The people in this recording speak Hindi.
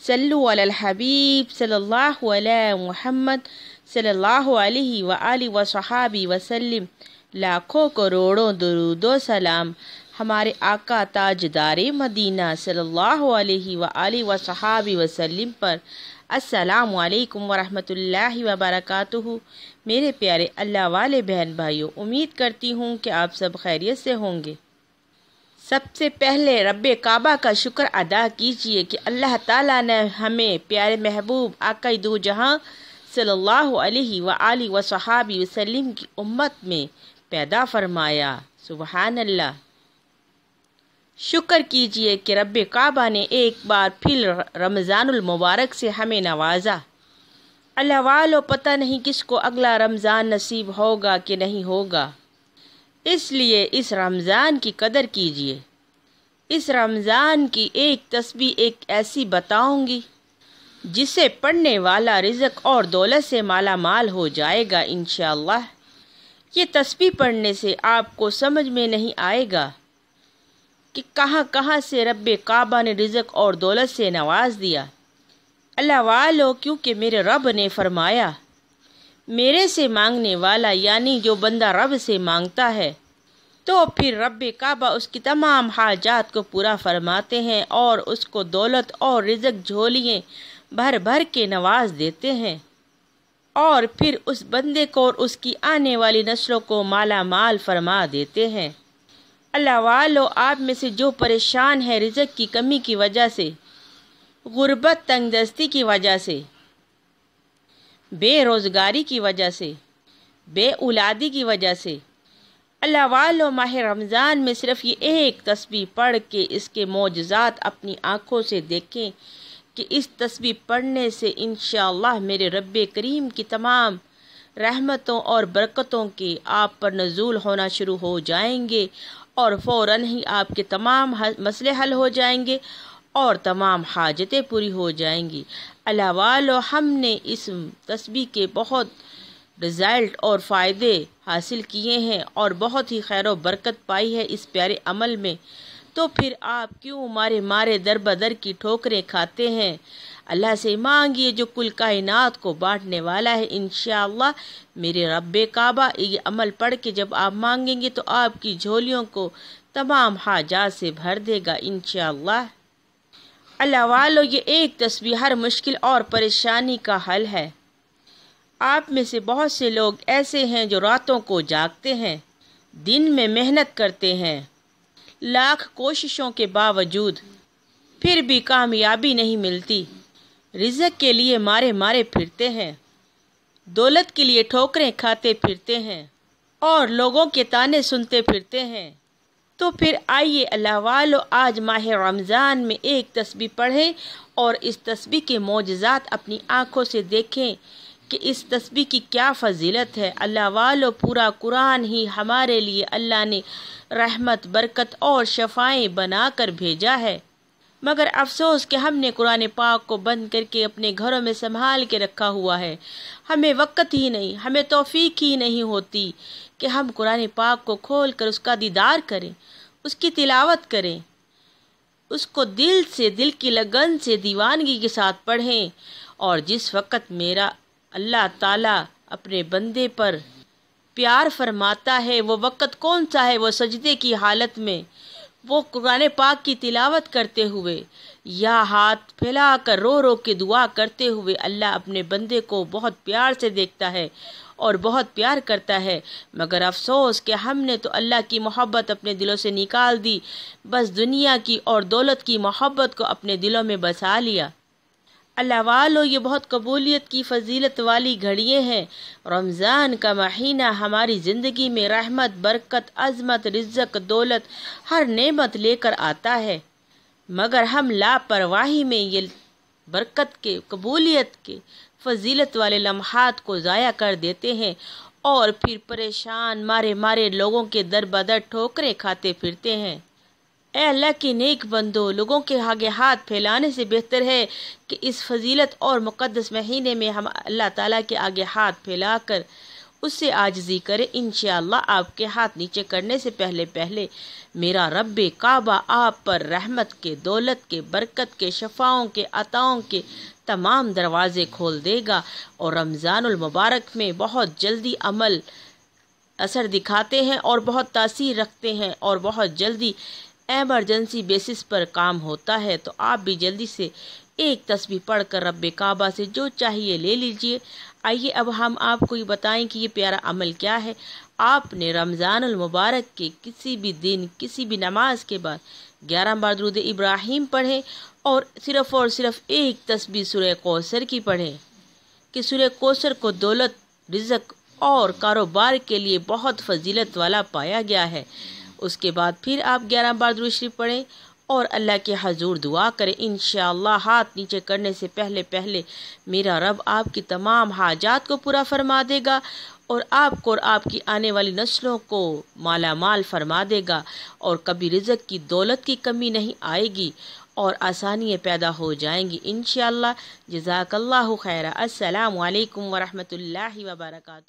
सल्लु सल्लल्लाहु अला मुहम्मद सल्लल्लाहु अलैहि व आलिहि व सहाबी वसल्लम। लाखों करोड़ों दरूदो सलाम। हमारे आका ताजदार मदीना अलैहि व सहाबी वसल्लम पर। अस्सलाम वालेकुम व रहमतुल्लाहि मेरे प्यारे अल्लाह वाले बहन भाइयों, उम्मीद करती हूँ कि आप सब खैरियत से होंगे। सबसे पहले रब काबा का शुक्र अदा कीजिए कि अल्लाह ताला ने हमें प्यारे महबूब आकई दो जहाँ सल्लल्लाहु अलैहि व आलिहि व सहाबी की उम्मत में पैदा फरमाया। सुबहान अल्लाह शुक्र कीजिए कि रब काबा ने एक बार फिर रमज़ानुल मुबारक से हमें नवाजा। अल्लाह वालो, पता नहीं किसको अगला रमज़ान नसीब होगा कि नहीं होगा। इसलिए इस रमज़ान की कदर कीजिए। इस रमज़ान की एक तस्वीर एक ऐसी बताऊँगी, जिसे पढ़ने वाला रिजक और दौलत से माला माल हो जाएगा इन ये तस्वीर पढ़ने से आपको समझ में नहीं आएगा कि कहाँ कहाँ से रब काबा ने रिजक और दौलत से नवाज़ दिया। अल्लाह वालो, क्योंकि मेरे रब ने फरमाया मेरे से मांगने वाला, यानी जो बंदा रब से माँगता है। तो फिर रब काबा उसकी तमाम हाजात को पूरा फरमाते हैं और उसको दौलत और रिजक झोलिए भर भर के नवाज़ देते हैं। और फिर उस बंदे को और उसकी आने वाली नस्लों को माला माल फरमा देते हैं। अल्लाह वालो, आप में से जो परेशान है रिजक की कमी की वजह से, गुर्बत तंगदस्ती की वजह से बेरोज़गारी की वजह से बे औलादी की वजह से। अल्लाह वालो माह रमज़ान में सिर्फ़ ये एक तस्वीर पढ़ के इसके मोजात अपनी आँखों से देखें कि इस तस्वीर पढ़ने से इन मेरे रब करीम की तमाम रहमतों और बरकतों के आप पर नजूल होना शुरू हो जाएँगे और फ़ौर ही आपके तमाम मसले हल हो जाएँगे और तमाम हाजतें पूरी हो जाएँगी। अल्लाह वालो हमने इस तस्वीर के बहुत रिज़ल्ट और फ़ायदे हासिल किए हैं और बहुत ही खैर बरकत पाई है इस प्यारे अमल में। तो फिर आप क्यों मारे मारे दर बदर की ठोकरें खाते हैं? अल्लाह से मांगिए जो कुल कायनात को बांटने वाला है। इन मेरे रब काबा, ये अमल पढ़ के जब आप मांगेंगे तो आपकी झोलियों को तमाम हाजात से भर देगा। इन अल्लाह वालो ये एक तस्वीर हर मुश्किल और परेशानी का हल है। आप में से बहुत से लोग ऐसे हैं जो रातों को जागते हैं, दिन में मेहनत करते हैं, लाख कोशिशों के बावजूद फिर भी कामयाबी नहीं मिलती। रिजक के लिए मारे मारे फिरते हैं, दौलत के लिए ठोकरें खाते फिरते हैं और लोगों के ताने सुनते फिरते हैं। तो फिर आइए अल्लाह वालो, आज माह रमज़ान में एक तस्बी पढ़ें और इस तस्बी के मोजात अपनी आँखों से देखें कि इस तस्बी की क्या फजीलत है। अल्लाह वालो, पूरा कुरान ही हमारे लिए अल्लाह ने रहमत, बरकत और शफाएँ बना कर भेजा है। मगर अफसोस कि हमने कुरान पाक को बंद करके अपने घरों में संभाल के रखा हुआ है। हमें वक़्त ही नहीं, हमें तोफ़ीक ही नहीं होती कि हम कुरान पाक को खोल कर उसका दीदार करें, उसकी तिलावत करें, उसको दिल से, दिल की लगन से, दीवानगी के साथ पढ़ें और जिस वक़्त मेरा अल्लाह ताला अपने बंदे पर प्यार फरमाता है, वो वक़्त कौन सा है? वो सजदे की हालत में वो कुरान पाक की तिलावत करते हुए, या हाथ फैला कर रो रो के दुआ करते हुए अल्लाह अपने बंदे को बहुत प्यार से देखता है और बहुत प्यार करता है। मगर अफसोस कि हमने तो अल्लाह की मोहब्बत अपने दिलों से निकाल दी, बस दुनिया की और दौलत की मोहब्बत को अपने दिलों में बसा लिया। अल्लाह वालो ये बहुत कबूलियत की फजीलत वाली घड़ियाँ हैं। रमज़ान का महीना हमारी ज़िंदगी में रहमत, बरकत, अजमत, रिज्जक, दौलत, हर नेमत लेकर आता है। मगर हम लापरवाही में ये बरकत के, कबूलियत के फजीलत वाले लम्हात को ज़ाया कर देते हैं और फिर परेशान मारे मारे लोगों के दर बदर ठोकरें खाते फिरते हैं। ए अल्लाह के नेक बंदो, लोगों के आगे हाथ फैलाने से बेहतर है कि इस फजीलत और मुक़दस महीने में हम अल्लाह ताला के आगे हाथ फैलाकर उससे आजजी करें। इन आपके हाथ नीचे करने से पहले पहले मेरा रब काबा आप पर रहमत के, दौलत के, बरकत के, शफाओं के, अताओं के तमाम दरवाज़े खोल देगा और रमज़ानुल मुबारक में बहुत जल्दी अमल असर दिखाते हैं और बहुत तासीर रखते हैं और बहुत जल्दी एमरजेंसी बेसिस पर काम होता है तो आप भी जल्दी से एक तस्वीर पढ़कर रब काबा से जो चाहिए ले लीजिए। आइए, अब हम आपको ये बताएँ कि ये प्यारा अमल क्या है। आपने रमज़ान मुबारक के किसी भी दिन, किसी भी नमाज़ के बाद ग्यारह बार दरूद इब्राहिम पढ़ें और सिर्फ़ और सिर्फ़ एक तस्वीर सुरह कौसर की पढ़ें कि सुरह कौसर को दौलत, रिजक और कारोबार के लिए बहुत फजीलत वाला पाया गया है। उसके बाद फिर आप ग्यारह बार दुरुशरी पढ़ें और अल्लाह के हजूर दुआ करें इन हाथ नीचे करने से पहले पहले मेरा रब आपकी तमाम हाजात को पूरा फरमा देगा और आपको और आपकी आने वाली नस्लों को माला माल फरमा देगा और कभी रिजक की दौलत की कमी नहीं आएगी और आसानियाँ पैदा हो जाएँगी इन जजाकल्ला खैर। असलकम वरहमल वर्का